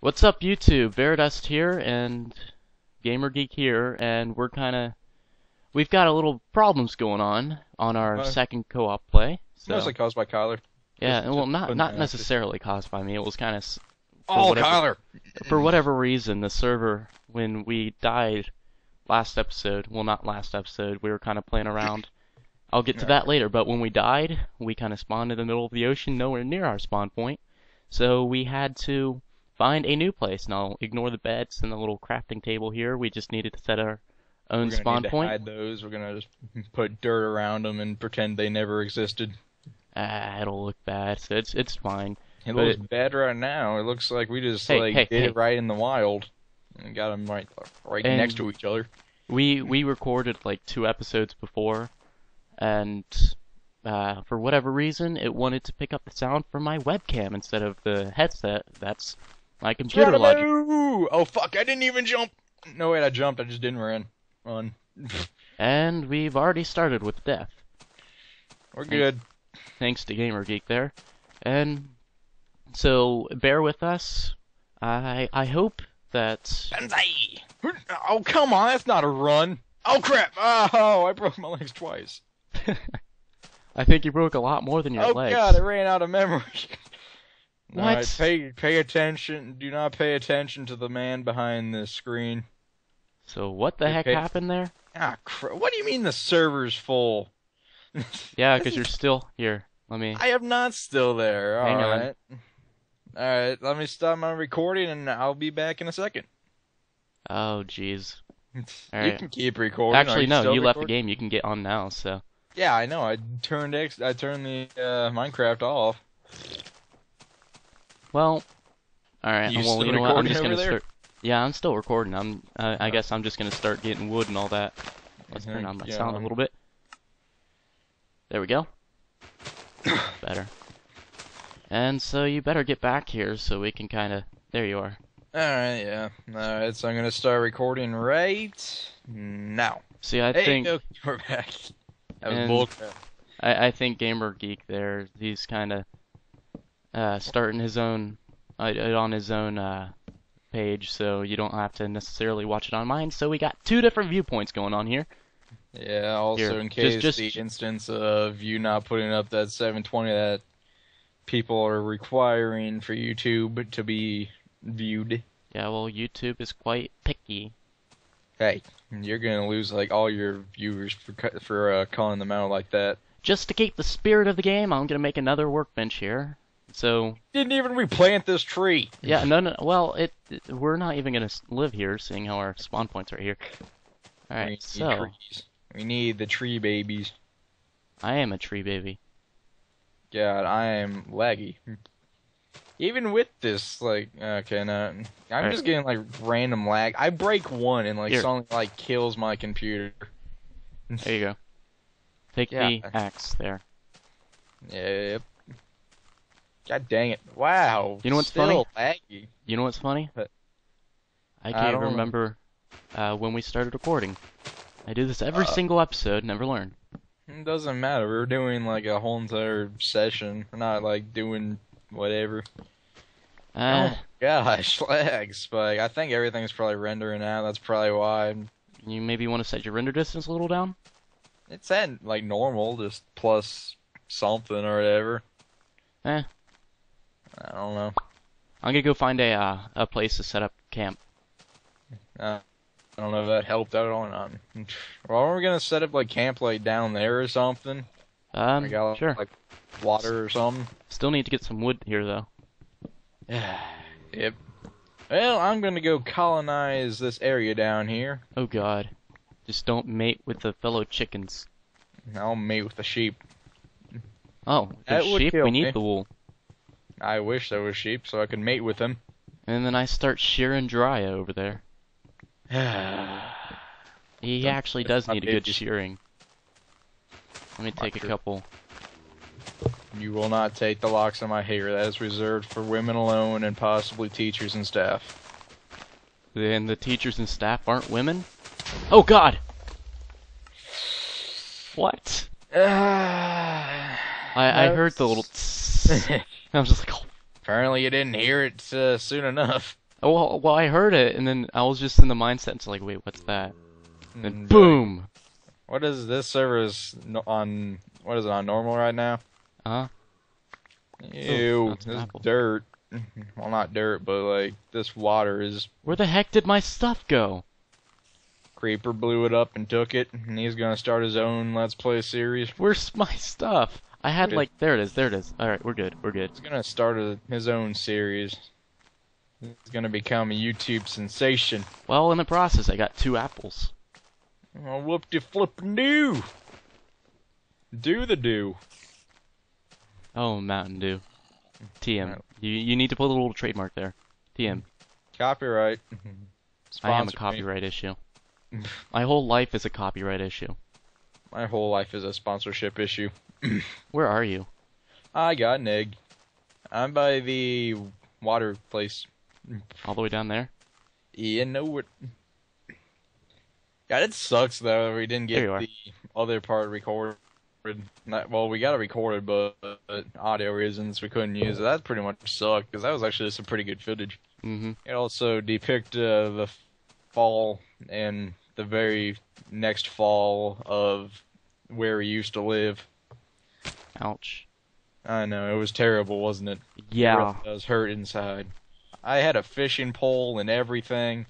What's up, YouTube? Veradust here and Gamer Geek here, and we're kind of we've got a little problems going on on our second co-op play. So Mostly caused by Kyler. yeah, just- well, not not necessarily caused by me. It was kind of Oh, whatever- Kyler! for whatever reason the server when we died last episode. Well, not last episode. We were kind of playing around. I'll get to that later. But when we died, we kind of spawned in the middle of the ocean, nowhere near our spawn point. So we had to find a new place. Now, ignore the beds and the little crafting table here. We just needed to set our own spawn point. hide those. We're gonna just put dirt around them and pretend they never existed. Ah, it'll look bad. So it's it's fine. It But looks it- bad right now. It looks like we just Hey, like hey, did hey. it right in the wild and got them right right And- next to each other. We we recorded like two episodes before, and uh, for whatever reason, it wanted to pick up the sound from my webcam instead of the headset. That's my computer logic. Oh fuck! I didn't even jump. No wait, I jumped. I just didn't run. Run. And we've already started with death, We're good. thanks to Gamer Geek there. And so bear with us. I I hope that Banzai! Oh come on, that's not a run. Oh crap! Oh, I broke my legs twice. I think you broke a lot more than your oh, legs. oh god, I ran out of memory. What? Pay pay attention. Do not pay attention to the man behind the screen. So what the heck happened there? Ah, cr- what do you mean the server's full? Yeah, because you're still here. Let me. I am not still there. Hang on. Alright. Alright, let me stop my recording and I'll be back in a second. Oh jeez. You can keep recording. Actually, no. still You left the game. You can get on now. So. Yeah, I know. I turned X. I turned the uh, Minecraft off. Well, all right. You well, still you know what? I'm recording just gonna there? start. Yeah, I'm still recording. I'm. Uh, I guess I'm just gonna start getting wood and all that. Let's turn on my Yeah. sound a little bit. There we go. Better. And so you better get back here so we can kind of. There you are. Alright, yeah. Alright, so I'm gonna start recording right now. See, I hey, think no, we're back. That was And- bullcrap. I, I think Gamer Geek there. He's kind of uh, starting his own uh, on his own uh, page, so you don't have to necessarily watch it on mine. So we got two different viewpoints going on here. Yeah, also Here, in just- case just- the instance of you not putting up that 720 that people are requiring for YouTube to be viewed. Yeah, well, YouTube is quite picky. Hey, you're gonna lose like all your viewers for for uh, calling them out like that. Just to keep the spirit of the game, I'm gonna make another workbench here. So Didn't even replant this tree. yeah, no, no. Well, it, it- we're not even gonna live here, seeing how our spawn points are here. All right, we need so trees. We need the tree babies. I am a tree baby. God, I am laggy. Even with this, like, okay, no, I'm just getting like random lag. I break one and like Here. something like kills my computer. There you go. Take Yeah. the axe there. Yep. God dang it! Wow. You know what's Still laggy. You know what's funny? I I can't don't remember uh, when we started recording. I do this every Uh, single episode, never learn. It doesn't matter. We're doing like a whole entire session. We're not like doing whatever. Uh, oh gosh, lags. But I think everything's probably rendering out. That's probably why. you maybe want to set your render distance a little down? It's at like normal, just plus something or whatever. Eh. I don't know. I'm gonna go find a uh, a place to set up camp. Uh, I don't know if that helped out or not. Well, are we gonna set up like camp like down there or something? Um, I got sure. like water or something. Still need to get some wood here though. Yep. Well, I'm gonna go colonize this area down here. Oh God, just don't mate with the fellow chickens. I'll mate with the sheep. Oh, That there's would sheep. We need me. the wool. I wish there was sheep so I could mate with them. And then I start shearing dry over there. He Don't actually does need a good shearing. Let me take a couple. You will not take the locks of my hair. That is reserved for women alone and possibly teachers and staff. Then the teachers and staff aren't women? Oh God! What? Ah. I, I heard the little. tss. I was just like, Apparently you didn't hear it uh, soon enough. Oh, well, well, I heard it, and then I was just in the mindset. It's like, wait, what's that? And then Mm, boom. What is this server is on? What is it on normal right now? Uh huh. Ew, an this dirt. Well, not dirt, but like this water is. Where the heck did my stuff go? Creeper blew it up and took it, and he's gonna start his own Let's Play series. Where's my stuff? I had like, there it is, there it is. All right, we're good, we're good. He's gonna start a, his own series. He's gonna become a YouTube sensation. Well, in the process, I got two apples. Oh, whoop de flip and do. Do the do. Oh, Mountain Dew. TM. No. You you need to put a little trademark there. TM. Copyright. I am a Sponsor me. copyright issue. My whole life is a copyright issue. My whole life is a sponsorship issue. Where are you? I got an egg. I'm by the water place. All the way down there? You know it. God, it sucks though that we didn't get the other part recorded. Not, well, we got it recorded, but uh, audio reasons we couldn't use it. That pretty much sucked because that was actually some pretty good footage. Mm-hmm. It also depict uh, the fall and the very next fall of where he used to live. Ouch. I know it was terrible, wasn't it? Yeah. It really does hurt inside. I had a fishing pole and everything.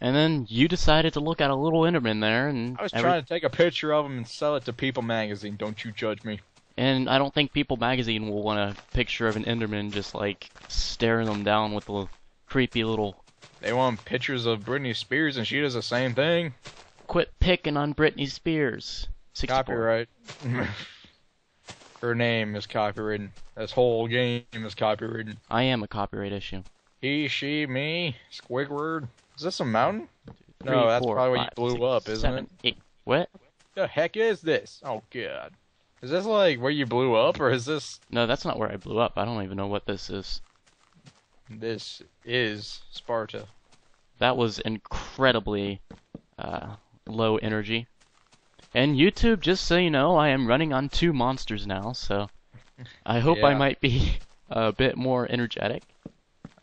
And then you decided to look at a little Enderman there, and I was every- trying to take a picture of him and sell it to People Magazine. Don't you judge me. and I don't think People Magazine will want a picture of an Enderman just like staring them down with a creepy little. They want pictures of Britney Spears and she does the same thing. Quit picking on Britney Spears. 64. Copyright. Her name is copywritten. This whole game is copywritten. I am a copyright issue. He, she, me, Squidward. Is this a mountain? Three, No, that's four, probably where you blew six, up, isn't seven, eight. What? The heck is this? Oh god. Is this like where you blew up, or is this No, that's not where I blew up. I don't even know what this is. This is Sparta? That was incredibly uh, low energy. And YouTube, just so you know, I am running on two monsters now, so I hope I might be a bit more energetic.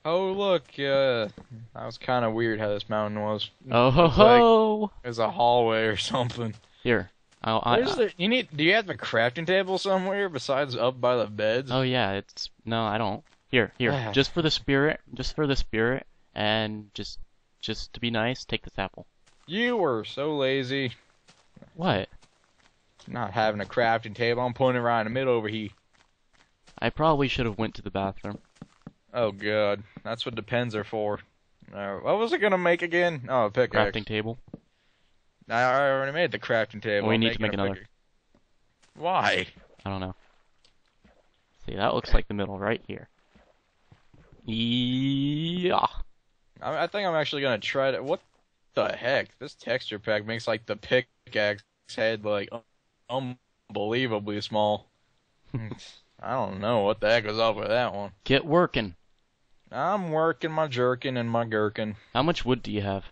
Oh look, uh, that was kind of weird how this mountain was. Oh ho It's like- ho! It was a hallway or something. Here, I'll, I, the, you need? Do you have a crafting table somewhere besides up by the beds? oh yeah, it's no, I don't. Here, here, just for the spirit, just for the spirit, and just, just to be nice, take this apple. You were so lazy What? not having a crafting table. I'm putting it right in the middle over here. I probably should have went to the bathroom. Oh god, that's what the pens are for. Uh, what was it gonna make again? Oh, a pickaxe. Crafting table. I I already made the crafting table. We I'm need to make another. pickaxe. Why? I don't know. See, that looks like the middle right here. Yeah. I, I think I'm actually gonna try to. What the heck? This texture pack makes like the pickaxe head like un- unbelievably small. I don't know what the heck was up with that one. Get working. I'm working my jerkin and my gherkin. How much wood do you have?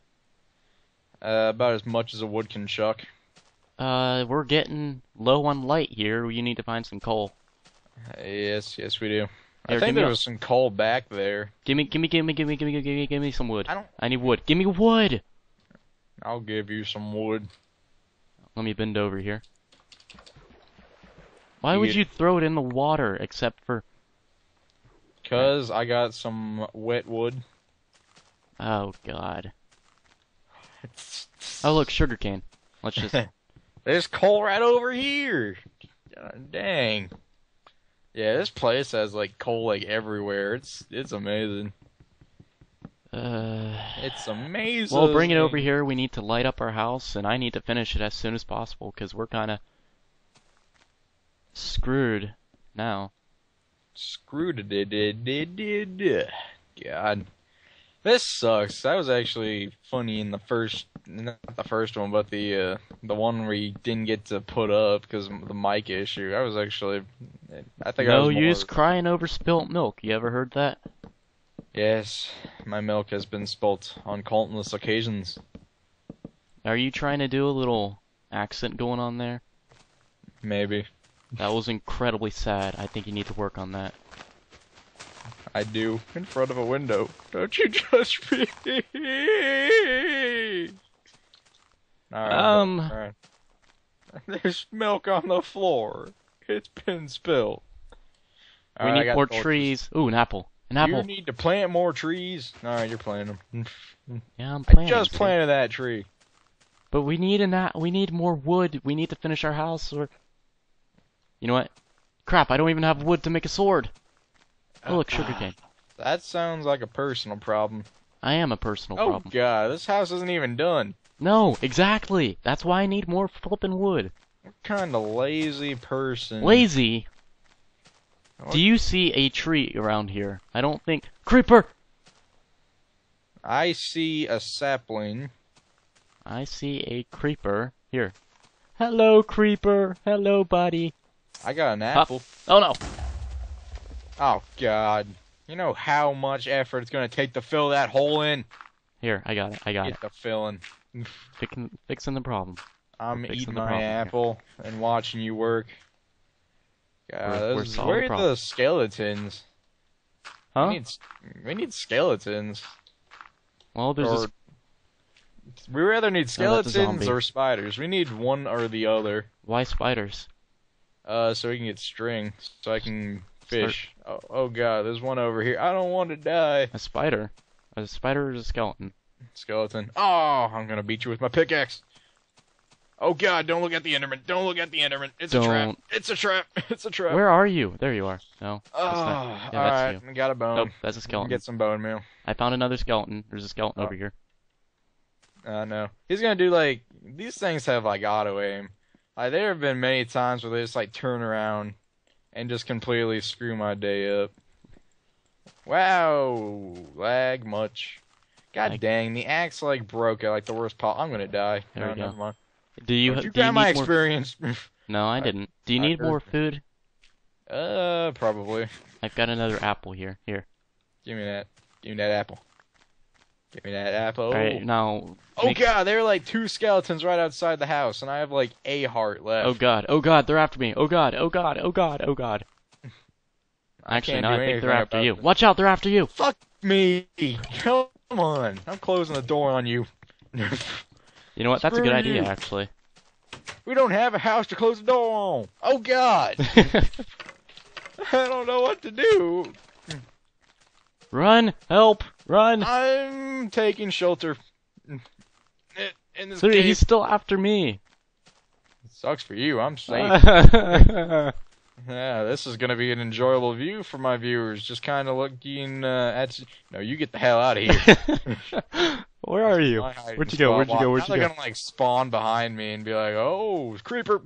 Uh, about as much as a wood can chuck. Uh, we're getting low on light here. You need to find some coal. Yes, yes, we do. I Here, think there was some coal back there. Give me, give me, give me, give me, give me, give me, give me some wood. I don't. I need wood. Give me wood. I'll give you some wood. Let me bend over here. Why You would get- you throw it in the water except for? Cause I got some wet wood. Oh God. Oh look, sugarcane. Let's just. There's coal right over here. Dang. Yeah, this place has like coal like everywhere. It's it's amazing. Uh. It's amazing. Well, bring it over here. We need to light up our house, and I need to finish it as soon as possible because we're kind of screwed now. Screwed. God, this sucks. That was actually funny in the first, not the first one, but the uh, the one where you didn't get to put up because the mic issue. I was actually, I think I No was more- use crying over spilt milk. You ever heard that? Yes, my milk has been spilt on countless occasions. Are you trying to do a little accent going on there? Maybe. That was incredibly sad. I think you need to work on that. I do. In front of a window. Don't you judge me. Alright. Um. Alright. There's milk on the floor. It's been spilled. We Alright, I need more torches. trees. Ooh, an apple. An apple. You need to plant more trees. Alright, you're planting them. Yeah, I'm I planting. just see? planted that tree. But we need an we need more wood. We need to finish our house or You know what? Crap, I don't even have wood to make a sword. Oh look, sugarcane. That sounds like a personal problem. I am a personal problem. Oh problem. god, this house isn't even done. No, exactly. That's why I need more flippin' wood. What kind of lazy person? Lazy. What- Do you see a tree around here? I don't think Creeper! I see a sapling. I see a creeper. Here. Hello, creeper. Hello, buddy. I got an Up. apple. Oh no. Oh god. You know how much effort it's gonna take to fill that hole in? Here, I got it. I got it. Get the filling. Fixing, fixing the problem. I'm Fixing eating my problem apple and watching you work. God, We're- we're where are the skeletons? Huh? We need, we need skeletons. Well, there's Or, we rather need No, skeletons zombie. or spiders. We need one or the other. Why spiders? Uh, so we can get string, so I can fish. Oh, oh god, there's one over here. I don't want to die. A spider? A spider is a skeleton. Skeleton. Oh, I'm gonna beat you with my pickaxe. Oh god, don't look at the Enderman. Don't look at the Enderman. It's a trap. It's a trap. It's a trap. Where are you? There you are. No. Oh, yeah, alright. you. I got a bone. Nope, that's a skeleton. Get some bone meal. I found another skeleton. There's a skeleton Oh. over here. Uh, no. He's gonna do like these things have like auto aim. Like there have been many times where they just like turn around and just completely screw my day up. Wow, lag much. God dang, the axe like broke at like the worst part. I'm gonna die. There no, we go. never mind. Do you, Don't you do you my experience. No, I didn't. Do you need more food? uh, probably. I've got another apple here. Here. Give me that. Give me that apple. Give me that apple. Right, now. Oh make- god, there are like two skeletons right outside the house, and I have like a heart left. Oh god. Oh god. They're after me. Oh god. Oh god. Oh god. Oh god. I Actually, no. I think they're after you. this. Watch out. They're after you. Fuck me! Come on! I'm closing the door on you. You know what? That's a good idea, you. actually. we don't have a house to close the door on. Oh God! I don't know what to do. Run! Help! Run! I'm taking shelter. In- this cave. he's still after me. Sucks for you. I'm safe. Yeah, this is gonna be an enjoyable view for my viewers. Just kind of looking uh, at. No, you get the hell out of here. Where are you? Where'd you go? Where'd you go? Where'd Now you they're go? gonna like spawn behind me and be like, "Oh, creeper!"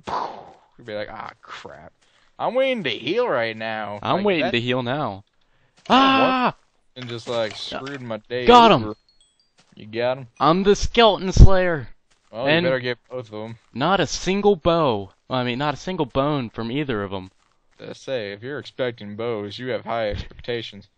You'd be like, "Ah, crap." I'm waiting to heal right now. I'm Like, waiting that- to heal now. Ah! And just like screwed my day. Got over. You got him. I'm the skeleton slayer. Well, And- you better get both of them. Not a single bow. I mean, not a single bone from either of them. To say, if you're expecting bows, you have high expectations.